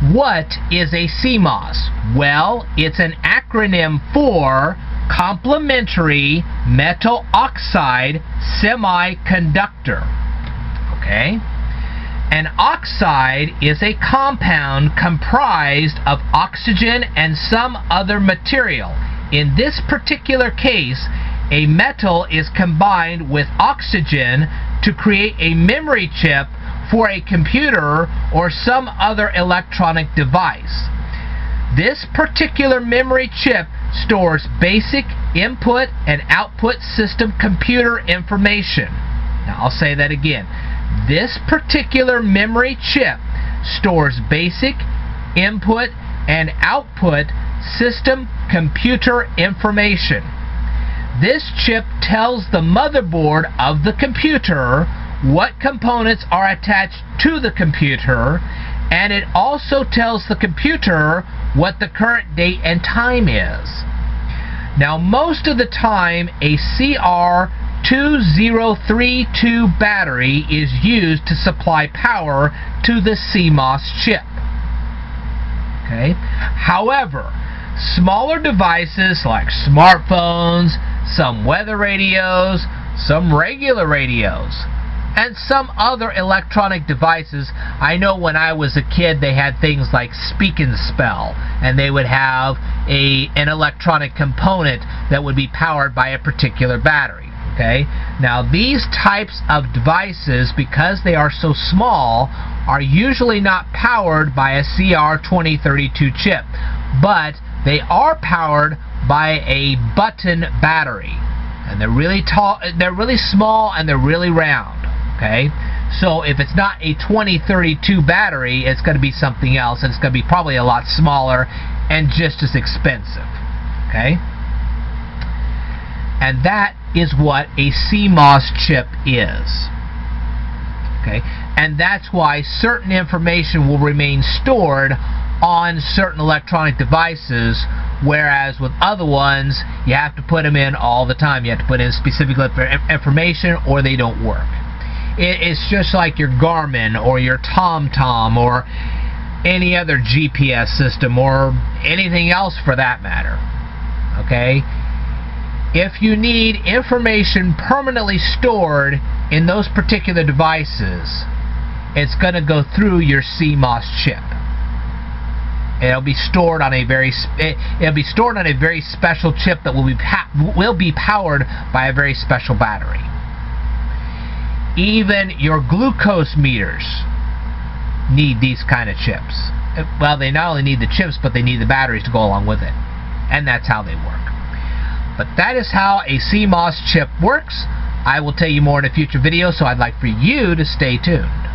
What is a CMOS? Well, it's an acronym for complementary metal oxide semiconductor. Okay? An oxide is a compound comprised of oxygen and some other material. In this particular case, a metal is combined with oxygen to create a memory chip for a computer or some other electronic device. This particular memory chip stores basic input and output system computer information. Now I'll say that again. This particular memory chip stores basic input and output system computer information. This chip tells the motherboard of the computer what components are attached to the computer and it also tells the computer what the current date and time is. Now most of the time a CR2032 battery is used to supply power to the CMOS chip. Okay? However, smaller devices like smartphones, some weather radios, some regular radios, and some other electronic devices. I know when I was a kid they had things like Speak and Spell, and they would have a an electronic component that would be powered by a particular battery. Okay? Now these types of devices, because they are so small, are usually not powered by a CR2032 chip, but they are powered by a button battery. And they're really tall, they're really small and they're really round. Okay? So if it's not a 2032 battery, it's going to be something else. And it's going to be probably a lot smaller and just as expensive. Okay? And that is what a CMOS chip is. Okay? And that's why certain information will remain stored on certain electronic devices whereas with other ones you have to put them in all the time you have to put in specific information or they don't work it's just like your Garmin or your TomTom or any other GPS system or anything else for that matter okay if you need information permanently stored in those particular devices it's going to go through your CMOS chip It'll be stored on a very it'll be stored on a very special chip that will be will be powered by a very special battery. Even your glucose meters need these kind of chips. Well, they not only need the chips, but they need the batteries to go along with it. And that's how they work. But that is how a CMOS chip works. I will tell you more in a future video, so I'd like for you to stay tuned.